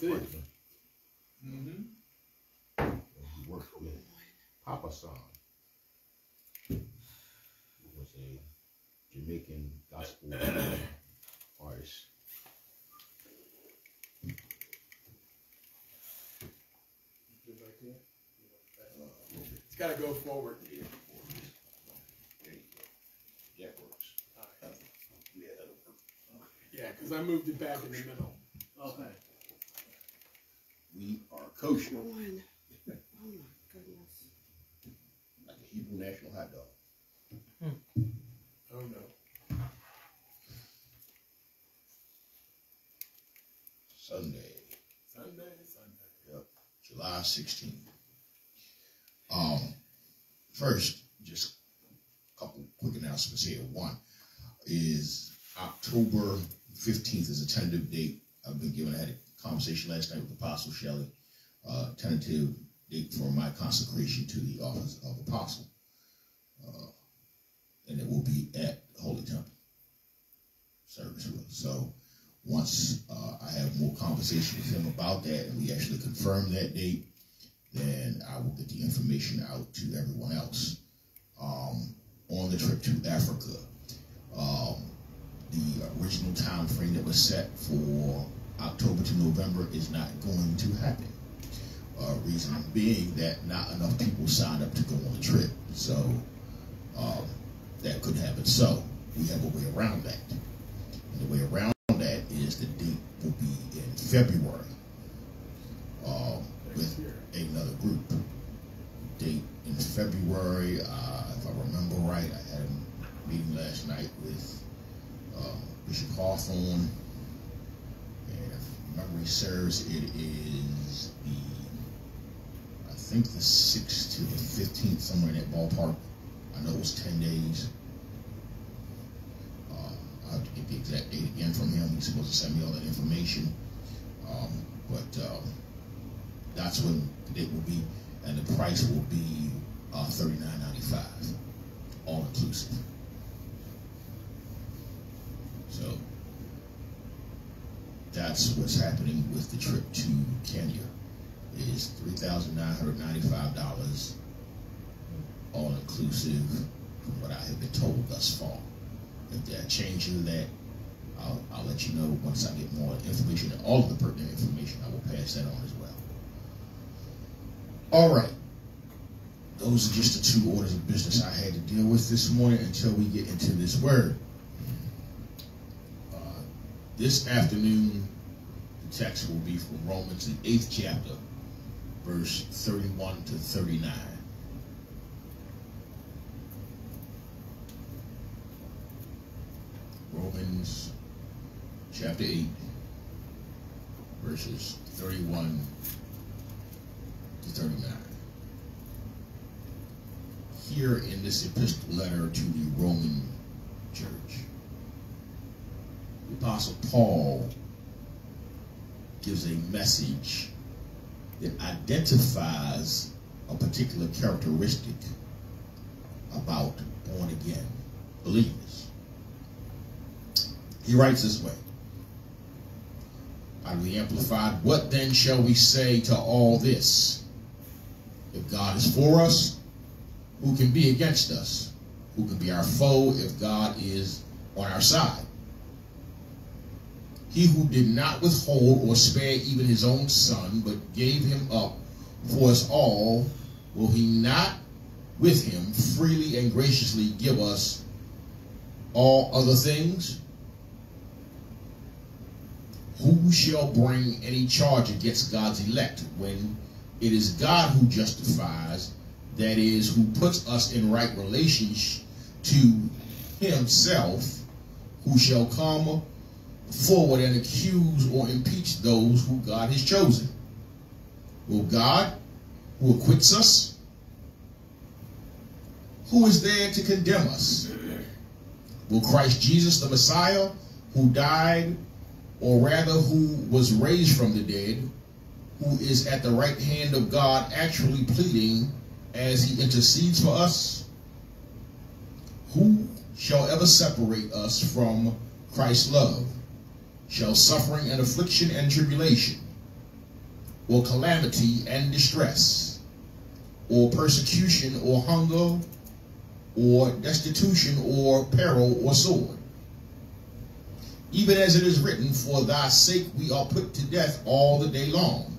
That's it. Mm-hmm. He worked with Papa San, who was a Jamaican gospel artist. It's gotta go forward. There you go. That works. Yeah, that'll work. Yeah, because I moved it back in the middle. Okay. We are kosher, One. Oh my goodness. like a Hebrew national hot dog. Oh no. Sunday, Sunday, Sunday. Yep. July 16th. Um, first, just a couple quick announcements here. One is October 15th is a tentative date. I've been given, I had a conversation last night with Apostle Shelley, uh, tentative date for my consecration to the office of apostle. Uh, and it will be at Holy Temple service. So once uh, I have more conversation with him about that and we actually confirm that date, then I will get the information out to everyone else. Um, on the trip to Africa, um, the original time frame that was set for October to November is not going to happen. Uh, reason being that not enough people signed up to go on the trip. So um, that couldn't happen. So we have a way around that. And the way around that is the date will be in February um, Next with year. another group. Date in February, uh, if I remember right, I had a meeting last night with um, Bishop Hawthorne. And if memory serves, it is the, I think the 6th to the 15th, somewhere in that ballpark. I know it was 10 days. Uh, I'll have to get the exact date again from him. He's supposed to send me all that information. Um, but um, that's when the date will be, and the price will be uh, $39.95, all inclusive. So that's what's happening with the trip to Kenya. Is three thousand nine hundred ninety-five dollars, all inclusive, from what I have been told thus far. If changes to that, I'll, I'll let you know once I get more information and all of the pertinent information. I will pass that on as well. All right. Those are just the two orders of business I had to deal with this morning until we get into this word. This afternoon, the text will be from Romans, the eighth chapter, verse 31 to 39. Romans chapter 8, verses 31 to 39. Here in this epistle letter to the Roman church, the Apostle Paul gives a message that identifies a particular characteristic about born again believers. He writes this way out of the Amplified What then shall we say to all this? If God is for us, who can be against us? Who can be our foe if God is on our side? He who did not withhold or spare even his own son, but gave him up for us all, will he not with him freely and graciously give us all other things? Who shall bring any charge against God's elect when it is God who justifies, that is, who puts us in right relations to himself, who shall come forward and accuse or impeach those who God has chosen? Will God, who acquits us, who is there to condemn us? Will Christ Jesus, the Messiah, who died, or rather who was raised from the dead, who is at the right hand of God, actually pleading as he intercedes for us? Who shall ever separate us from Christ's love? Shall suffering and affliction and tribulation, or calamity and distress, or persecution or hunger, or destitution or peril or sword. Even as it is written, For thy sake we are put to death all the day long.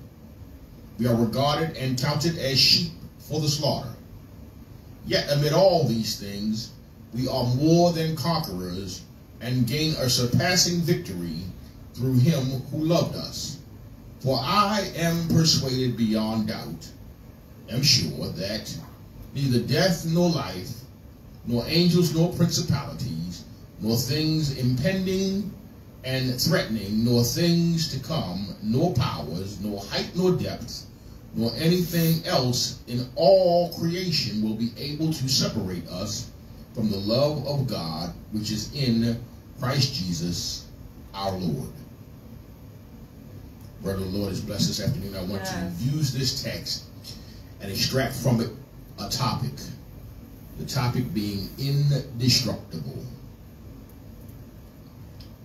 We are regarded and counted as sheep for the slaughter. Yet amid all these things, we are more than conquerors and gain a surpassing victory through him who loved us. For I am persuaded beyond doubt, am sure that neither death nor life, nor angels nor principalities, nor things impending and threatening, nor things to come, nor powers, nor height nor depth, nor anything else in all creation will be able to separate us from the love of God which is in Christ Jesus our Lord. Brother, the Lord has blessed this afternoon. I want Yes. to use this text and extract from it a topic. The topic being indestructible.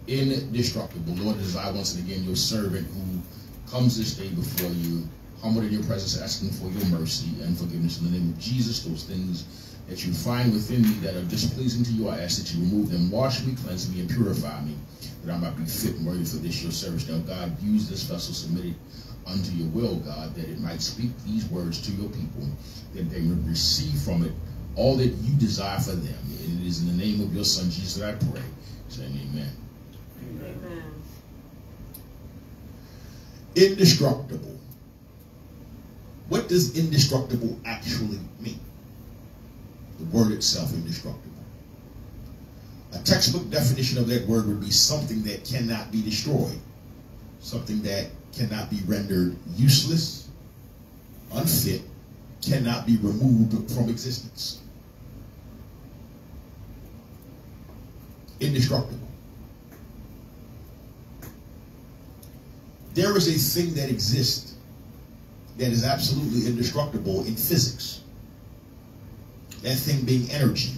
Indestructible. Lord, as I once again your servant who comes this day before you, humbled in your presence, asking for your mercy and forgiveness in the name of Jesus. Those things that you find within me that are displeasing to you, I ask that you remove them, wash me, cleanse me, and purify me, that I might be fit and worthy for this your service. Now, God, use this vessel submitted unto your will, God, that it might speak these words to your people, that they would receive from it all that you desire for them. And it is in the name of your Son, Jesus, that I pray. Saying amen. Amen. Indestructible. What does indestructible actually mean? The word itself, indestructible. A textbook definition of that word would be something that cannot be destroyed, something that cannot be rendered useless, unfit, cannot be removed from existence. Indestructible. There is a thing that exists that is absolutely indestructible in physics. That thing being energy.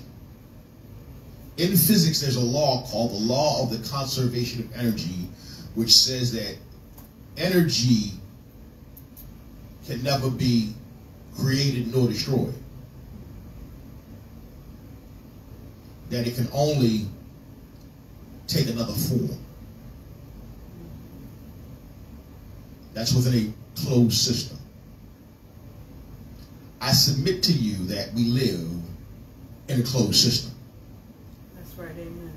In physics, there's a law called the law of the conservation of energy, which says that energy can never be created nor destroyed. That it can only take another form. That's within a closed system. I submit to you that we live in a closed system. That's right. Amen.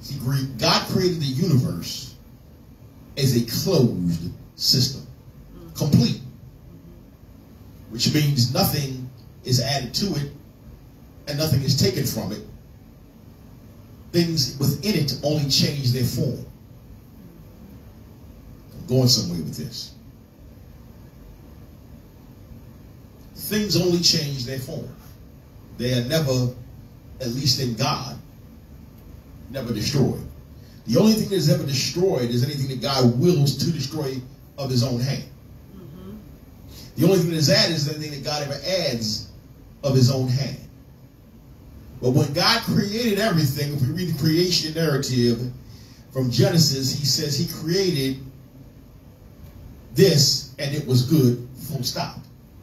See, gre- God created the universe as a closed system, complete, which means nothing is added to it and nothing is taken from it. Things within it only change their form. I'm going somewhere with this. Things only change their form. They are never, at least in God, never destroyed. The only thing that's ever destroyed is anything that God wills to destroy of his own hand. Mm-hmm. The only thing that's added is anything that God ever adds of his own hand. But when God created everything, if we read the creation narrative from Genesis, he says he created this and it was good, full stop.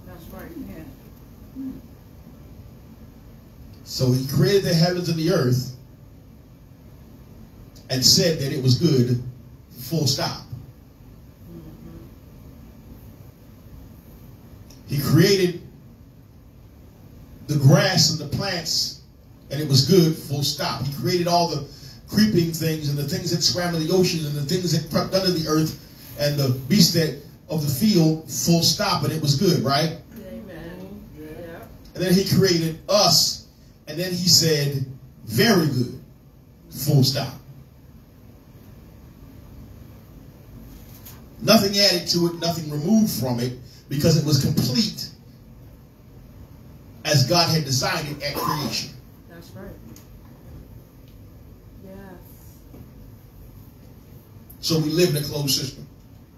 That's right. Yeah. So he created the heavens and the earth and said that it was good, full stop. He created the grass and the plants and it was good, full stop. He created all the creeping things and the things that swam in the oceans and the things that crept under the earth and the beasts that of the field, full stop, and it was good, right? Amen. Yeah. And then he created us, and then he said, very good, full stop. Nothing added to it, nothing removed from it, because it was complete as God had designed it at creation. That's right. Yes. So we live in a closed system.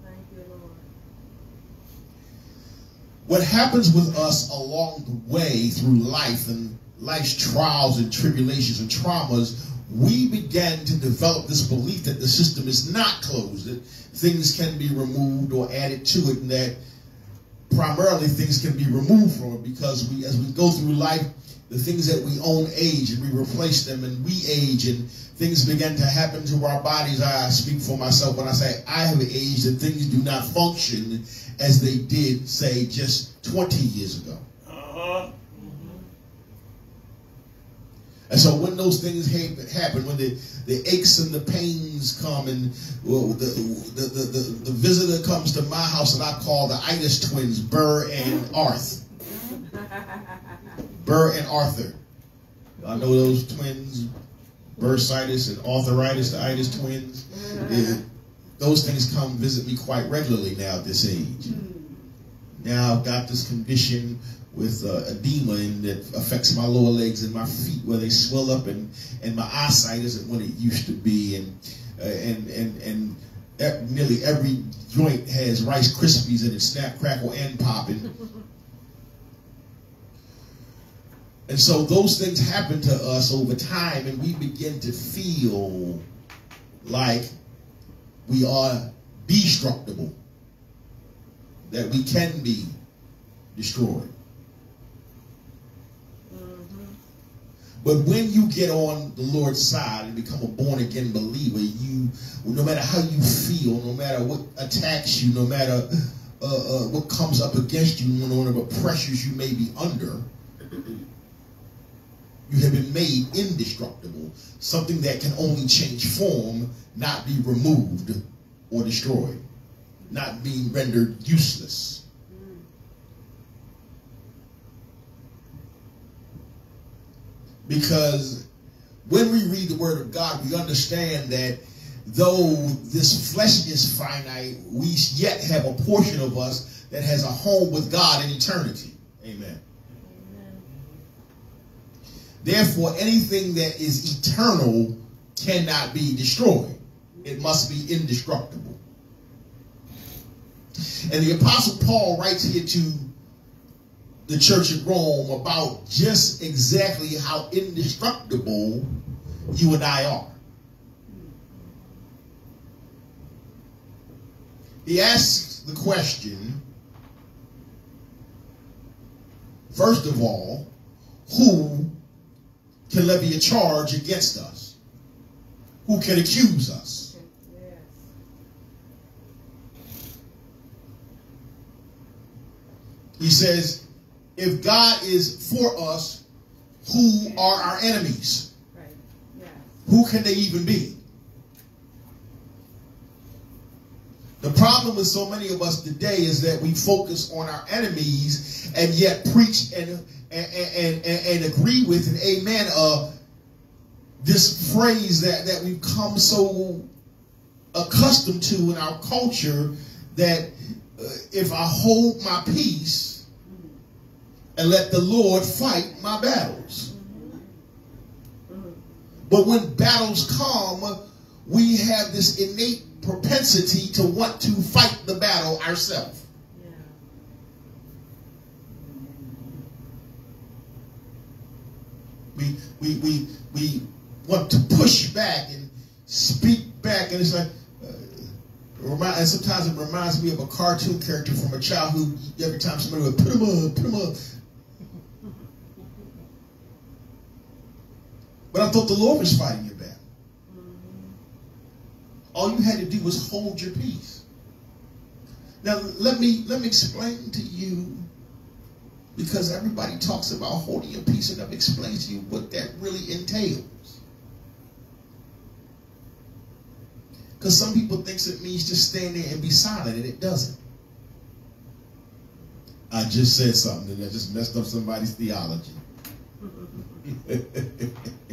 Thank you, Lord. What happens with us along the way through life and life's trials and tribulations and traumas, we began to develop this belief that the system is not closed, that things can be removed or added to it, and that primarily things can be removed from it because we, as we go through life, the things that we own age and we replace them and we age and things begin to happen to our bodies. I speak for myself when I say I have aged and things do not function as they did, say, just 20 years ago. Uh-huh. And so when those things happen, when the, the aches and the pains come and well, the, the, the, the, the visitor comes to my house and I call the itis twins, Burr and Arth. Burr and Arthur. I know those twins, bursitis and arthritis, the itis twins. Yeah, those things come visit me quite regularly now at this age. Hmm. Now I've got this condition with uh, edema and that affects my lower legs and my feet where they swell up and, and my eyesight isn't what it used to be and uh, and and and nearly every joint has Rice Krispies in it, snap, crackle, and popping. And so those things happen to us over time, and we begin to feel like we are destructible, that we can be destroyed. But when you get on the Lord's side and become a born again believer, you, no matter how you feel, no matter what attacks you, no matter uh, uh, what comes up against you, no matter what pressures you may be under, you have been made indestructible, something that can only change form, not be removed or destroyed, not being rendered useless. Because when we read the Word of God, we understand that though this flesh is finite, we yet have a portion of us that has a home with God in eternity. Amen. Therefore, anything that is eternal cannot be destroyed. It must be indestructible. And the Apostle Paul writes here to the church at Rome about just exactly how indestructible you and I are. He asks the question, first of all, who can levy a charge against us? Who can accuse us? He says, if God is for us, who are our enemies? Right. Yeah. Who can they even be? The problem with so many of us today is that we focus on our enemies and yet preach and and, and, and, and agree with an amen of this phrase that, that we've come so accustomed to in our culture that uh, if I hold my peace, and let the Lord fight my battles. But when battles come, we have this innate propensity to want to fight the battle ourselves. We, we, we, we want to push back and speak back, and it's like, uh, and sometimes it reminds me of a cartoon character from a childhood. Every time somebody would put him up, put him up, But I thought the Lord was fighting your battle. All you had to do was hold your peace. Now let me let me explain to you because everybody talks about holding your peace and never explains to you what that really entails. Because some people thinks it means just stand there and be silent, and it doesn't. I just said something that just messed up somebody's theology.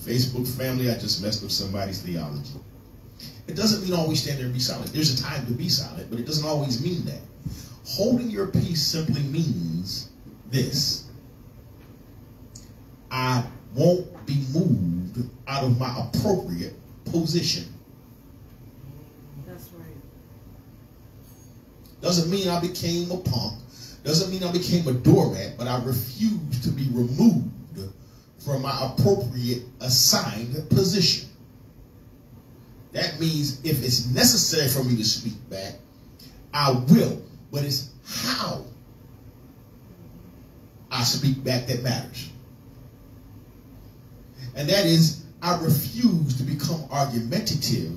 Facebook family, I just messed up somebody's theology. It doesn't mean always stand there and be silent. There's a time to be silent, but it doesn't always mean that. Holding your peace simply means this. I won't be moved out of my appropriate position. That's right. Doesn't mean I became a punk. Doesn't mean I became a doormat, but I refuse to be removed from my appropriate assigned position. That means if it's necessary for me to speak back, I will. But it's how I speak back that matters. And that is, I refuse to become argumentative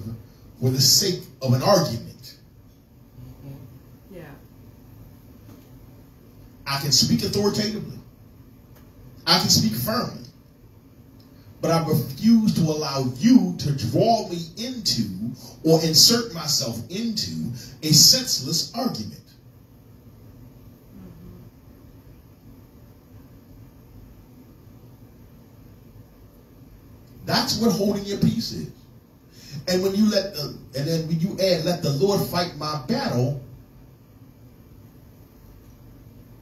for the sake of an argument. Mm-hmm. Yeah. I can speak authoritatively. I can speak firmly. But I refuse to allow you to draw me into or insert myself into a senseless argument. That's what holding your peace is. And when you let the and then when you add let the Lord fight my battle,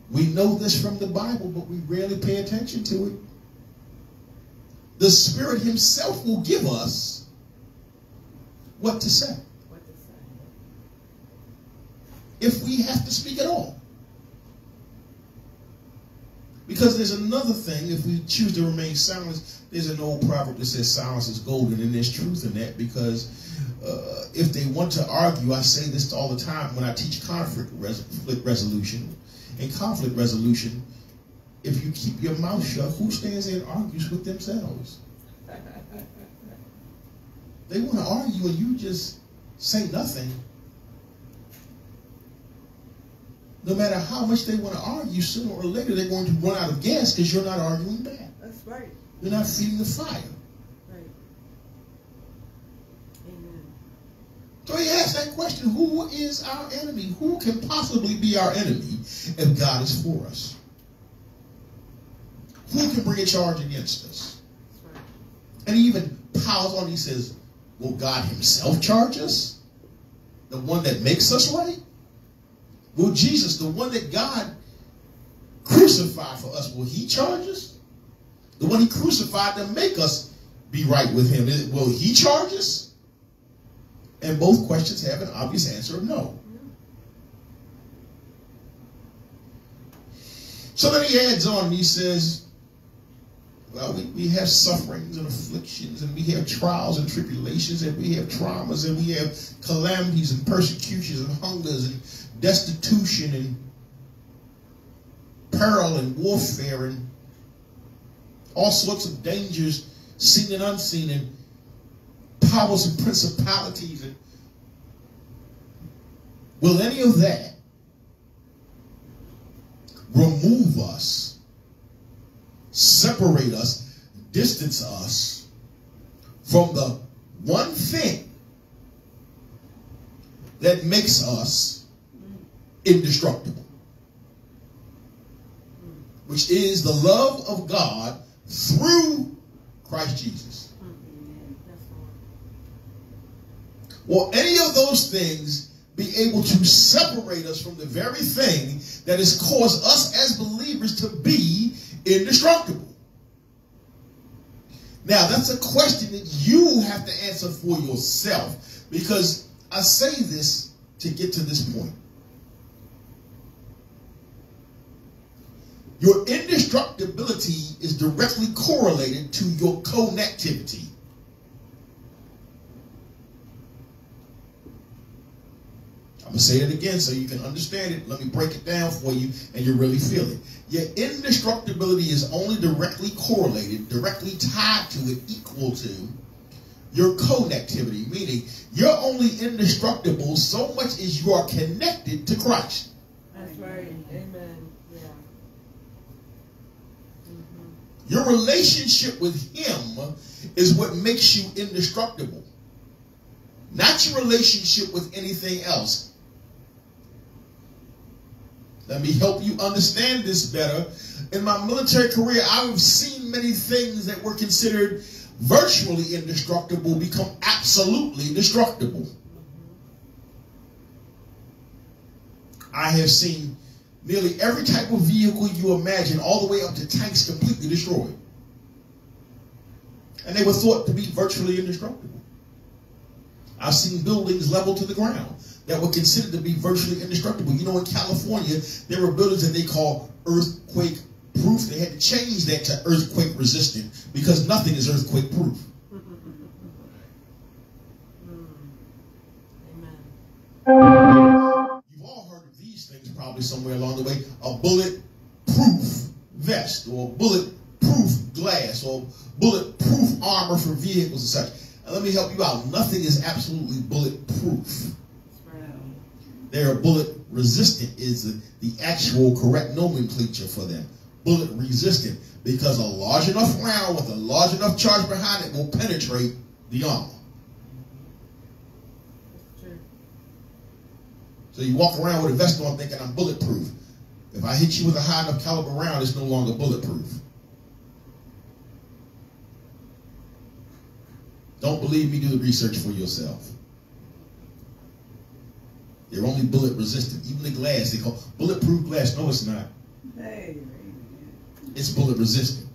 we know this from the Bible, but we rarely pay attention to it. The Spirit Himself will give us what to say What to say. if we have to speak at all. Because there's another thing, if we choose to remain silent, there's an old proverb that says silence is golden, and there's truth in that because uh, if they want to argue, I say this all the time when I teach conflict res- conflict resolution. and conflict resolution, if you keep your mouth shut, who stands there and argues with themselves? They want to argue and you just say nothing. No matter how much they want to argue, sooner or later they're going to run out of gas because you're not arguing back. That's right. You're not feeding the fire. Right. Amen. So he asked that question Who is our enemy? Who can possibly be our enemy if God is for us? Who can bring a charge against us? And he even piles on, he says, Will God himself charge us? The one that makes us right? Will Jesus, the one that God crucified for us, will he charge us? The one he crucified to make us be right with him, will he charge us? And both questions have an obvious answer of no. So then he adds on and he says, well, we, we have sufferings and afflictions, and we have trials and tribulations, and we have traumas, and we have calamities and persecutions and hungers and destitution and peril and warfare and all sorts of dangers, seen and unseen, and powers and principalities. And will any of that remove us? Separate us, distance us from the one thing that makes us indestructible, which is the love of God through Christ Jesus. Will any of those things be able to separate us from the very thing that has caused us as believers to be indestructible? Now, that's a question that you have to answer for yourself because I say this to get to this point. Your indestructibility is directly correlated to your connectivity. I'm going to say it again so you can understand it. Let me break it down for you and you really feel it. Your indestructibility is only directly correlated, directly tied to it, equal to your connectivity, meaning you're only indestructible so much as you are connected to Christ. That's right. Amen. Yeah. hmm Your relationship with Him is what makes you indestructible, not your relationship with anything else. Let me help you understand this better. In my military career, I've seen many things that were considered virtually indestructible become absolutely destructible. I have seen nearly every type of vehicle you imagine, all the way up to tanks, completely destroyed. And they were thought to be virtually indestructible. I've seen buildings leveled to the ground that were considered to be virtually indestructible. You know, in California, there were buildings that they call earthquake proof. They had to change that to earthquake resistant because nothing is earthquake proof. You've all heard of these things probably somewhere along the way. A bulletproof vest or bulletproof glass or bulletproof armor for vehicles and such. And let me help you out. Nothing is absolutely bulletproof. That's. They are bullet resistant is the, actual correct nomenclature for them. Bullet resistant because a large enough round with a large enough charge behind it will penetrate the armor. So you walk around with a vest on thinking I'm bulletproof. If I hit you with a high enough caliber round, it's no longer bulletproof. Don't believe me, do the research for yourself. They're only bullet resistant. Even the glass, they call bulletproof glass. No, it's not. It's bullet resistant.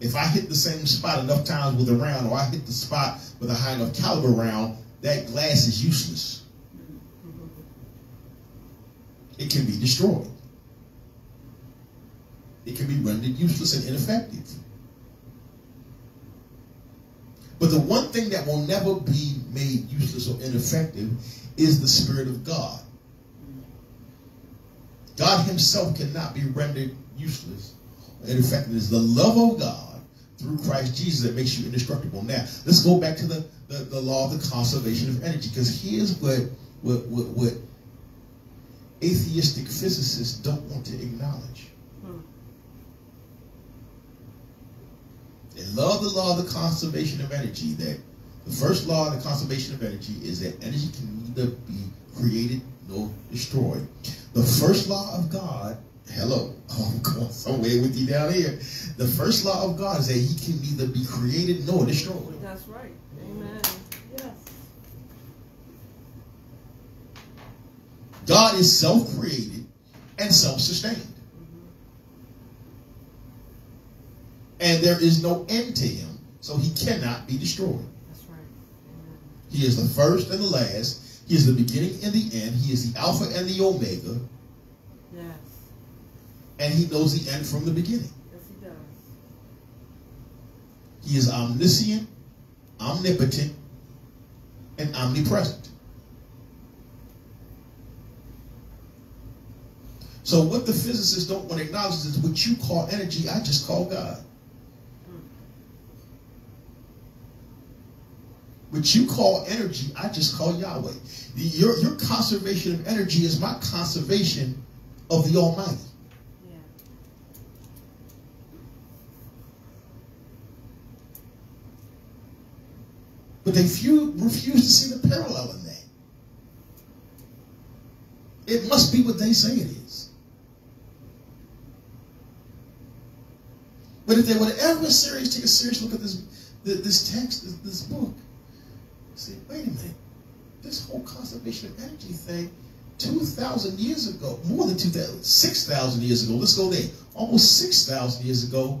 If I hit the same spot enough times with a round, or I hit the spot with a high enough caliber round, that glass is useless. It can be destroyed. It can be rendered useless and ineffective. But the one thing that will never be made useless or ineffective is the Spirit of God. God Himself cannot be rendered useless or ineffective. It's the love of God through Christ Jesus that makes you indestructible. Now, let's go back to the, the, the law of the conservation of energy, because here's what, what, what, what atheistic physicists don't want to acknowledge. They love the law of the conservation of energy. That the first law of the conservation of energy is that energy can neither be created nor destroyed. The first law of God, hello, I'm going somewhere with you down here. The first law of God is that He can neither be created nor destroyed. That's right. Amen. Yes. God is self-created and self-sustained. And there is no end to him, so he cannot be destroyed. That's right. Amen. He is the first and the last. He is the beginning and the end. He is the Alpha and the Omega. Yes. And he knows the end from the beginning. Yes, he does. He is omniscient, omnipotent, and omnipresent. So what the physicists don't want to acknowledge is what you call energy, I just call God. What you call energy, I just call Yahweh. The- your, your conservation of energy is my conservation of the Almighty. Yeah. But they few, refuse to see the parallel in that. It must be what they say it is. But if they would ever serious take a serious look at this this text, this, this book, wait a minute, this whole conservation of energy thing, 2,000 years ago, more than 2,000, 6,000 years ago, let's go there, almost 6,000 years ago,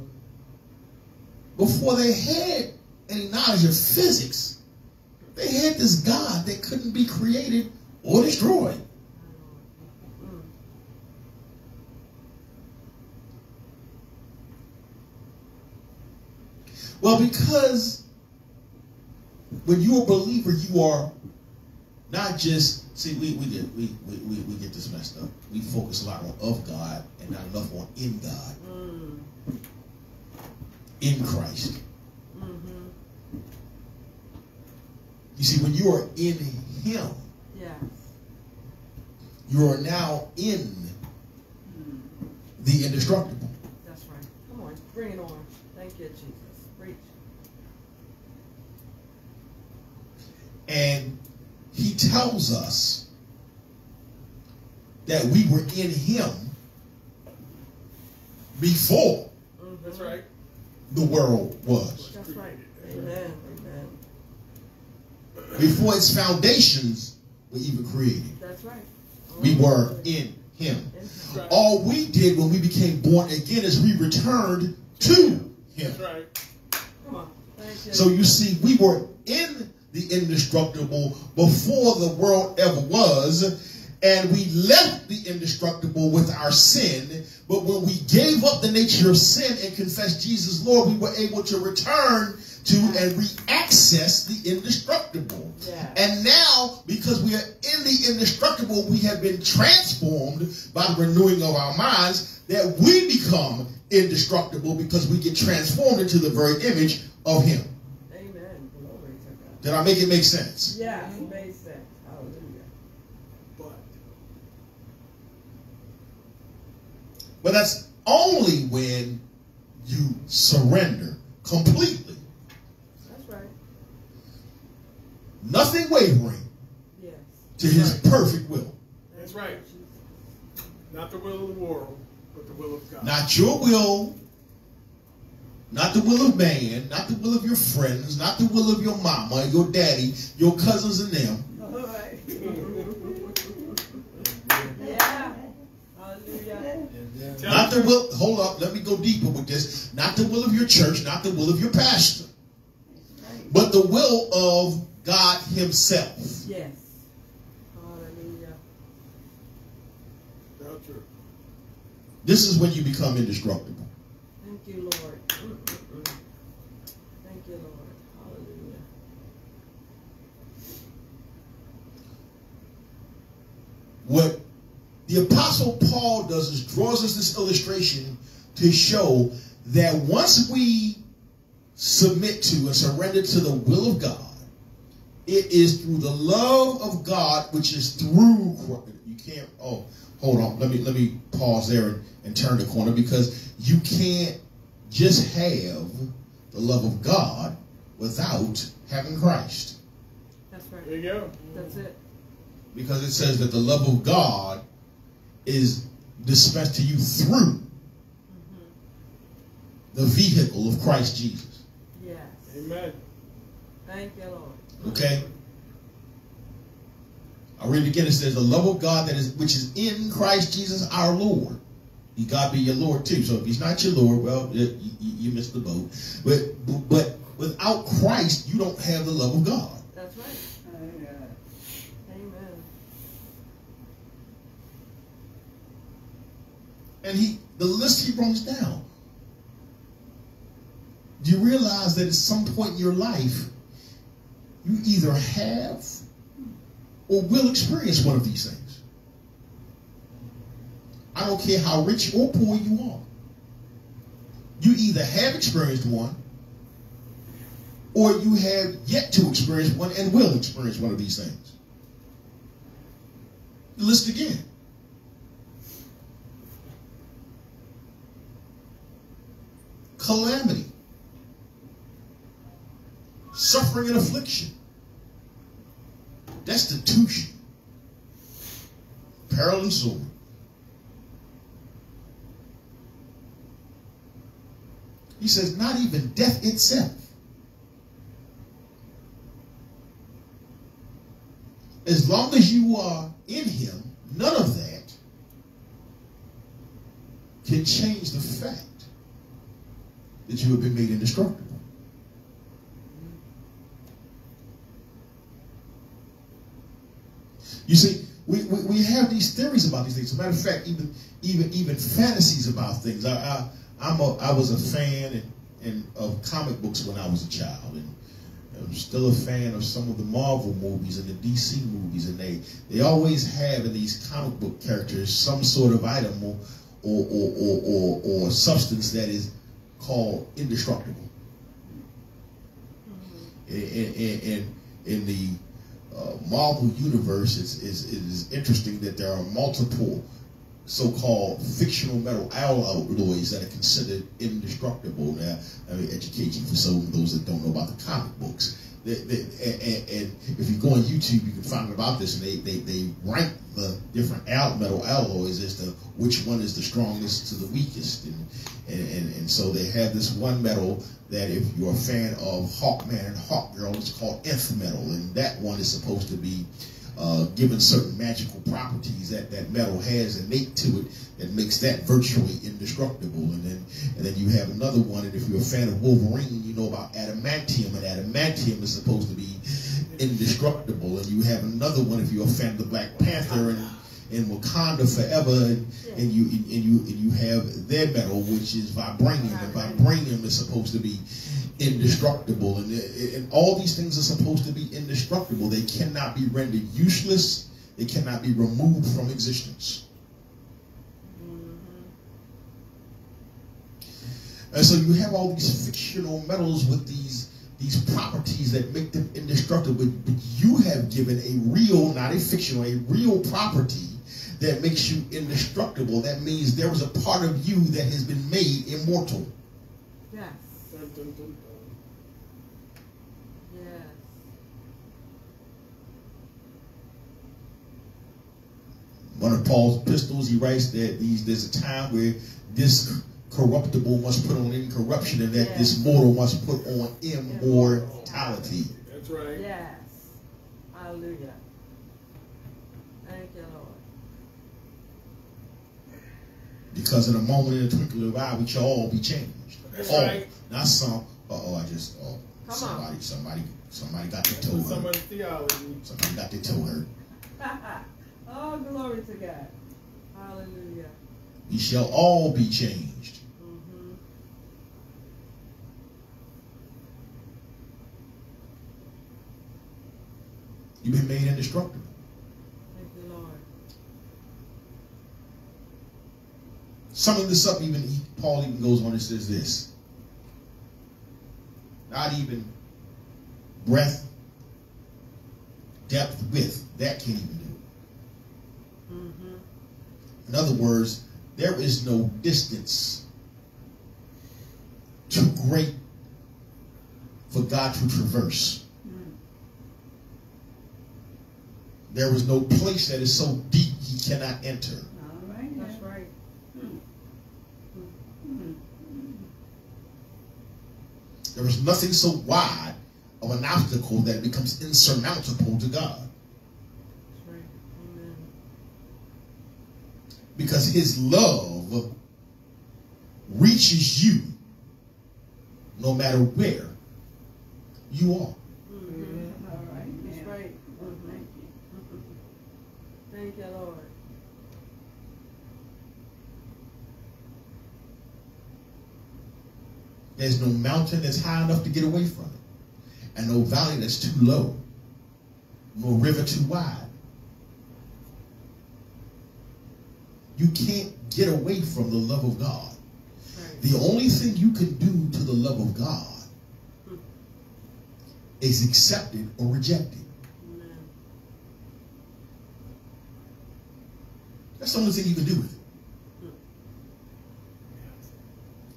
before they had any knowledge of physics, they had this God that couldn't be created or destroyed. Well, because when you're a believer, you are not just see we we get we, we, we, we get this messed up. We focus a lot on of God and not enough on in God, Mm. in Christ. Mm-hmm. You see, when you are in Him, Yes. you are now in the indestructible. That's right. Come on. Bring it on. Thank you, Jesus. Preach. And he tells us that we were in him before. That's right. the world was. That's right. Amen. Amen. Before its foundations were even created. That's right. We oh. were in him. Right. All we did when we became born again is we returned to him. That's right. Come on. You. So you see, we were in the indestructible before the world ever was, and we left the indestructible with our sin But when we gave up the nature of sin and confessed Jesus Lord, we were able to return to and re-access the indestructible. Yeah. And now, because we are in the indestructible, we have been transformed by the renewing of our minds that we become indestructible because we get transformed into the very image of Him. Amen. Glory to God. Did I make it make sense? Yeah, it made sense. Hallelujah. But But that's only when you surrender completely. That's right. Nothing wavering Yes. to His perfect will. That's right. not the will of the world, but the will of God. Not your will, not the will of man, not the will of your friends, not the will of your mama, your daddy, your cousins and them. All right. yeah. Hallelujah. Not the will, hold up, let me go deeper with this. Not the will of your church, not the will of your pastor, but the will of God Himself. Yes. Hallelujah. Tell truth. This is when you become indestructible. Thank you, Lord. Mm-mm-mm. Thank you, Lord. Hallelujah. What the Apostle Paul does is draws us this illustration to show that once we submit to and surrender to the will of God, it is through the love of God, which is through You can't. Oh, hold on. Let me let me pause there and, and turn the corner because you can't just have the love of God without having Christ. That's right. There you go. That's it. Because it says that the love of God is dispensed to you through the vehicle of Christ Jesus. Yes. Amen. Thank you, Lord. Okay? I read it again. It says the love of God that is which is in Christ Jesus our Lord. He God be your Lord too. So if he's not your Lord, well, you, you, you missed the boat. But but without Christ, you don't have the love of God. That's right. Amen. And he the list he runs down. Do you realize that at some point in your life, you either have or will experience one of these things? I don't care how rich or poor you are. You either have experienced one or you have yet to experience one and will experience one of these things. List again. Calamity, suffering and affliction, destitution, peril and sword. He says, not even death itself. As long as you are in him, none of that can change the fact that you have been made indestructible. You see, we, we, we have these theories about these things. As a matter of fact, even even even fantasies about things. I, I I'm a I was a fan and, and of comic books when I was a child, and I'm still a fan of some of the Marvel movies and the DC movies, and they they always have in these comic book characters some sort of item or or or or, or, or substance that is called indestructible. In, in, in, in the uh, Marvel universe, it's, it's, it is interesting that there are multiple so-called fictional metal alloys that are considered indestructible. Now, let me educate you for some of those that don't know about the comic books. And, if you go on YouTube, you can find out about this, and they, they, they rank the different al- metal alloys as to which one is the strongest to the weakest. And, and, and, and so they have this one metal that if you're a fan of Hawkman and Hawkgirl, it's called Nth metal, and that one is supposed to be uh, given certain magical properties that that metal has innate to it that makes that virtually indestructible. And then and then you have another one, and if you're a fan of Wolverine, you know about adamantium, and adamantium is supposed to be indestructible. And you have another one if you're a fan of the Black Panther, and in Wakanda forever, and, and you and you and you have their metal, which is vibranium, and vibranium is supposed to be indestructible, and and all these things are supposed to be indestructible. They cannot be rendered useless. They cannot be removed from existence. Mm-hmm. And so you have all these fictional metals with these these properties that make them indestructible. But you have given a real, not a fictional, a real property that makes you indestructible. That means there was a part of you that has been made immortal. Yes. One of Paul's epistles, he writes that these, there's a time where this corruptible must put on incorruption and that Yes. this mortal must put on immortality. That's right. Yes. Hallelujah. Thank you, Lord. Because in a moment, in a twinkling of an eye, we shall all be changed. That's all. right. Not some. Uh-oh, I just, oh, Come somebody, on. somebody, somebody got their toe hurt. someone's theology. Somebody got their toe hurt. oh, glory to God. Hallelujah. We shall all be changed. Mm-hmm. You've been made indestructible. Thank you, Lord. Summing this up, even he, Paul even goes on and says this. Not even breadth, depth, width. That can't even do it. Mm-hmm. In other words, there is no distance too great for God to traverse. There is no place that is so deep he cannot enter. All right. That's right. There is nothing so wide of an obstacle that becomes insurmountable to God. Right. Because his love reaches you no matter where you are. Mm-hmm. All right. That's right. Oh, thank you. Thank you, Lord. There's no mountain that's high enough to get away from it, and no valley that's too low, no river too wide. You can't get away from the love of God. The only thing you can do to the love of God is accept it or reject it. That's the only thing you can do with it.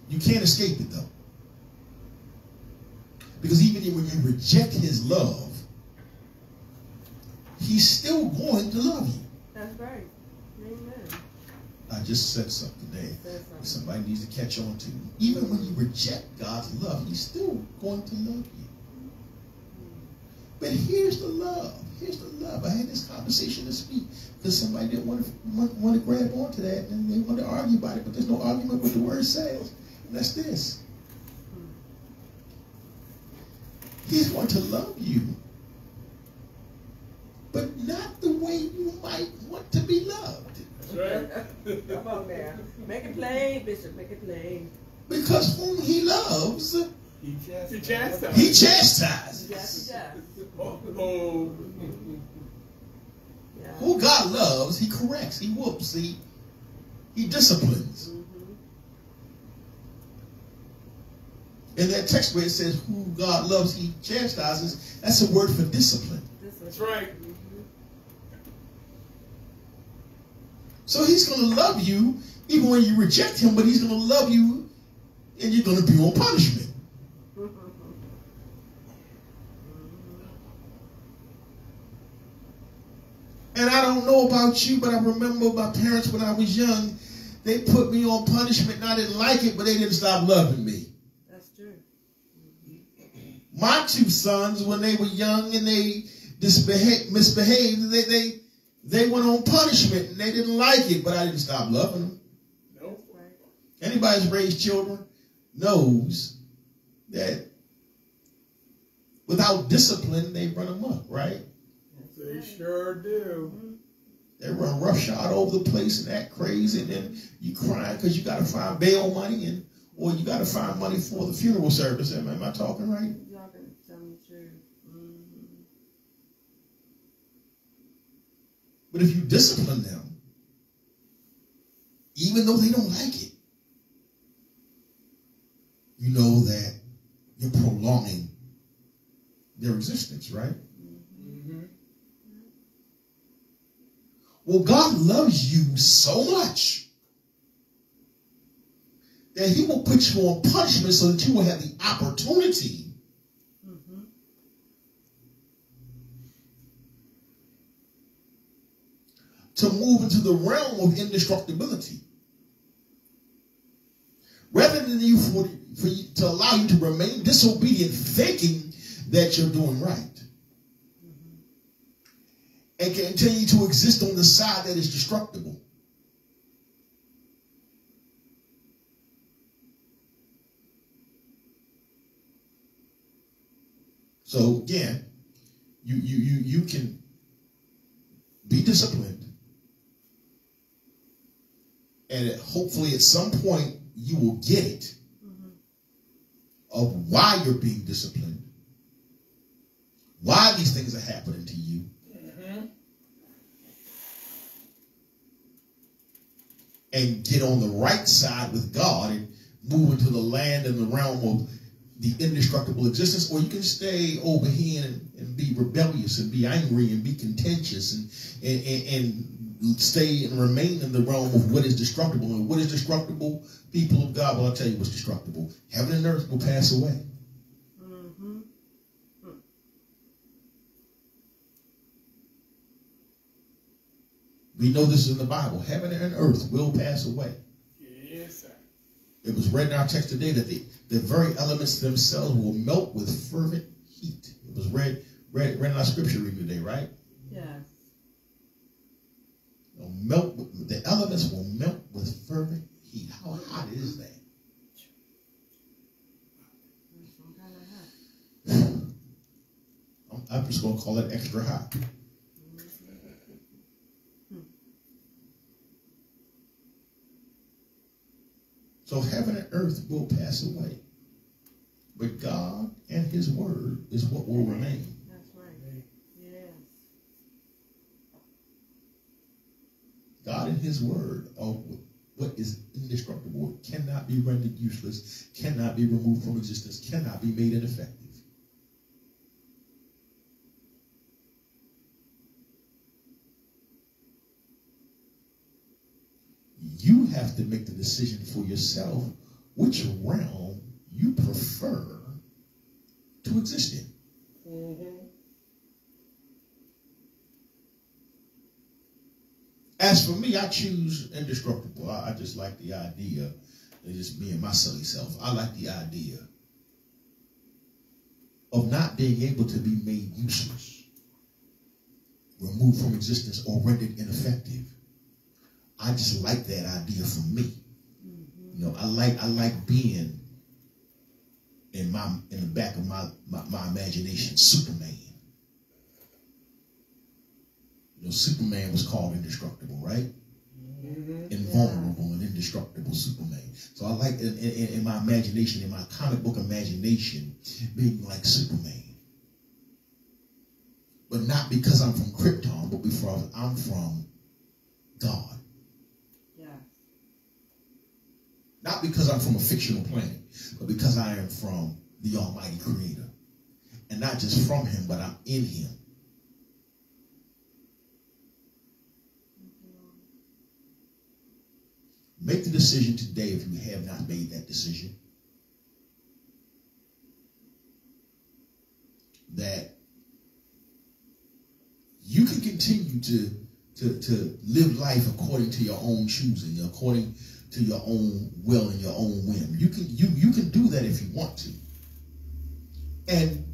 You can't escape it though. Because even when you reject his love, he's still going to love you. That's right. Amen. I just said something there. Something. Somebody needs to catch on to. Even when you reject God's love, he's still going to love you. But here's the love. Here's the love. I had this conversation this week because somebody didn't want to, want, want to grab onto that and they wanted to argue about it, but there's no argument with the word says. And that's this. He's going to love you, but not the way you might want to be loved. That's right. Come on man. Make it plain, Bishop. Make it plain. Because whom he loves, He chastises. he chastises. Yes, yes. Oh, oh. Yeah. Who God loves, he corrects, he whoops, he, he disciplines. Mm-hmm. In that text where it says who God loves, he chastises, that's a word for discipline. That's right. Mm-hmm. So he's going to love you even when you reject him, but he's going to love you and you're going to be on punishment. Mm-hmm. And I don't know about you, but I remember my parents when I was young, they put me on punishment and I didn't like it, but they didn't stop loving me. That's true. My two sons, when they were young and they disbeha- misbehaved, they, they they went on punishment and they didn't like it, but I didn't stop loving them. Nope. Right. Anybody who's raised children knows that without discipline, they run amok, right? They sure do. They run roughshod over the place and act crazy, and then you crying because you got to find bail money and or you got to find money for the funeral service. Am, am I talking right? Y'all can tell me the truth. Mm-hmm. But if you discipline them, even though they don't like it, you know that you're prolonging their existence, right? Mm-hmm. Well, God loves you so much that He will put you on punishment so that you will have the opportunity to move into the realm of indestructibility. Rather than you for, for you, to allow you to remain disobedient, thinking that you're doing right. And continue to exist on the side that is destructible. So again, you you you you can be disciplined, and hopefully at some point you will get it Mm-hmm. of why you're being disciplined, why these things are happening to you, Mm-hmm. and get on the right side with God and move into the land and the realm of the indestructible existence, or you can stay over here and, and be rebellious and be angry and be contentious and, and, and, and stay and remain in the realm of what is destructible. And what is destructible, people of God, well, I'll tell you what's destructible. Heaven and earth will pass away. We know this is in the Bible. Heaven and earth will pass away. It was read in our text today that the, the very elements themselves will melt with fervent heat. It was read read, read in our scripture reading today, right? Yes. It'll melt. The elements will melt with fervent heat. How hot is that? That's some kind of hot. I'm, I'm just gonna call it extra hot. So heaven and earth will pass away, but God and His Word is what will remain. That's right. Yes. God and His Word are what is indestructible, cannot be rendered useless, cannot be removed from existence, cannot be made ineffective. You have to make the decision for yourself which realm you prefer to exist in. Mm-hmm. As for me, I choose indestructible. I, I just like the idea of just being my silly self. I like the idea of not being able to be made useless, removed from existence, or rendered ineffective. I just like that idea for me. You know, I like I like being in my in the back of my my, my imagination, Superman. You know, Superman was called indestructible, right? Mm-hmm. Invulnerable and indestructible Superman. So I like in, in, in my imagination, in my comic book imagination, being like Superman. But not because I'm from Krypton, but because I'm from God. Yes. Not because I'm from a fictional planet, but because I am from the Almighty Creator. And not just from Him, but I'm in Him. Make the decision today if you have not made that decision. That you can continue to, to, to live life according to your own choosing, according to your own will and your own whim. You can you you can do that if you want to. And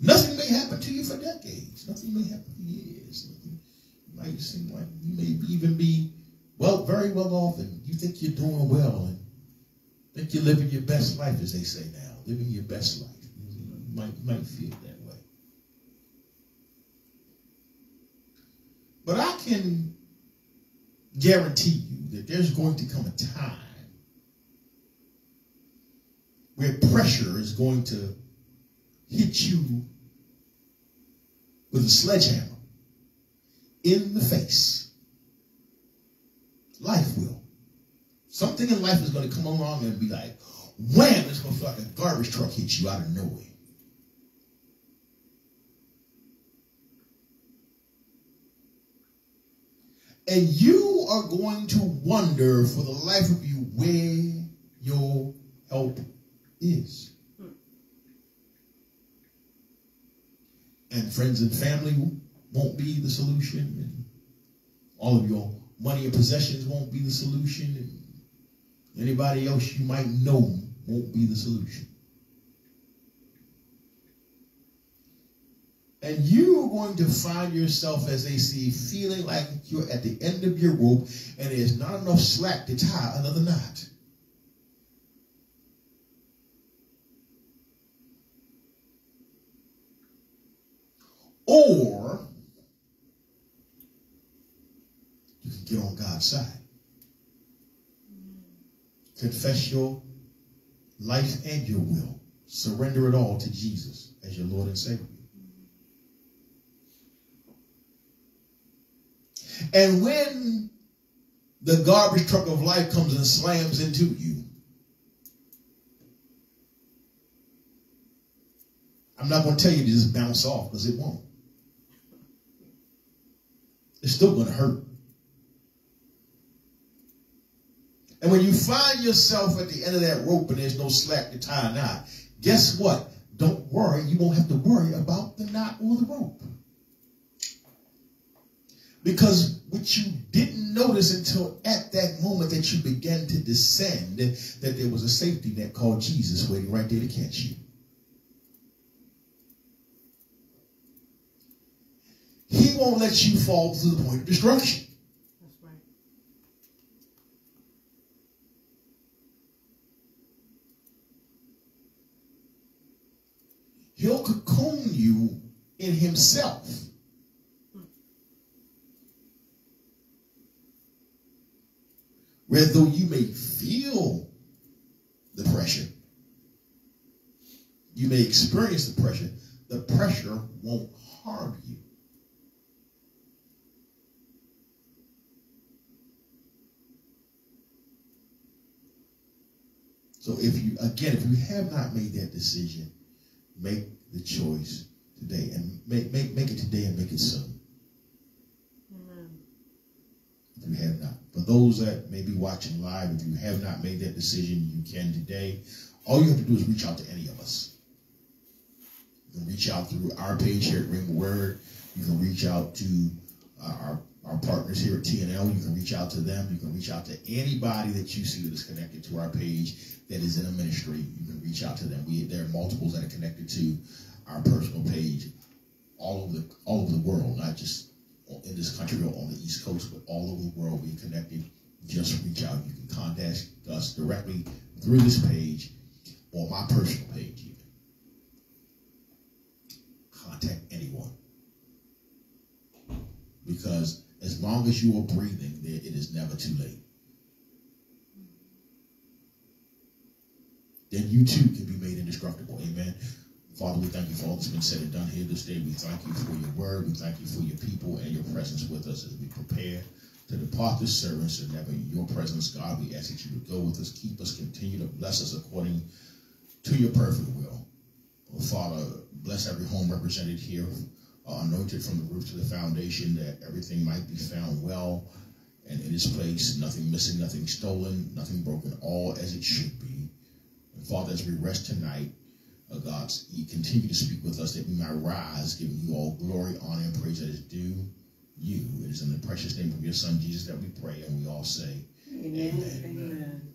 nothing may happen to you for decades. Nothing may happen for years. Nothing might seem like you may even be well, very well off, and you think you're doing well, and think you're living your best life, as they say now, living your best life. You might, you might feel that way. But I can guarantee you that there's going to come a time where pressure is going to hit you with a sledgehammer in the face. Life will. Something in life is going to come along and be like, wham, it's going to garbage truck hit you out of nowhere. And you are going to wonder for the life of you where your help is. And friends and family won't be the solution. And all of your money and possessions won't be the solution. And anybody else you might know won't be the solution. And you are going to find yourself, as they see, feeling like you're at the end of your rope and there's not enough slack to tie another knot. Or you can get on God's side. Confess your life and your will. Surrender it all to Jesus as your Lord and Savior. And when the garbage truck of life comes and slams into you, I'm not going to tell you to just bounce off because it won't. It's still going to hurt. And when you find yourself at the end of that rope and there's no slack to tie a knot, guess what? Don't worry. You won't have to worry about the knot or the rope. Because what you didn't notice until at that moment that you began to descend, that there was a safety net called Jesus waiting right there to catch you. He won't let you fall to the point of destruction. That's right. He'll cocoon you in himself. Where though you may feel the pressure, you may experience the pressure, the pressure won't harm you. So if you, again, if you have not made that decision, make the choice today and make, make, make it today and make it soon. Amen. If you have not. For those that may be watching live, if you have not made that decision, you can today. All you have to do is reach out to any of us. You can reach out through our page here at Ring Word. You can reach out to uh, our, our partners here at TNL. You can reach out to them. You can reach out to anybody that you see that is connected to our page that is in a ministry. You can reach out to them. We, there are multiples that are connected to our personal page all over the all over the world, not just in this country or on the East Coast, but all over the world. We're connected. Just reach out. You can contact us directly through this page or my personal page. Even contact anyone because as long as you are breathing, it is never too late. Then you too can be made indestructible. Amen. Father, we thank you for all that's been said and done here this day. We thank you for your word. We thank you for your people and your presence with us as we prepare to depart this service and never your presence, God. We ask that you would go with us, keep us, continue to bless us according to your perfect will. Oh, Father, bless every home represented here, uh, anointed from the roof to the foundation, that everything might be found well and in its place, nothing missing, nothing stolen, nothing broken, all as it should be. And Father, as we rest tonight, uh, God, you continue to speak with us that we might rise, giving you all glory, honor, and praise that is due you. It is in the precious name of your Son, Jesus, that we pray, and we all say, Amen. Amen. Hallelujah.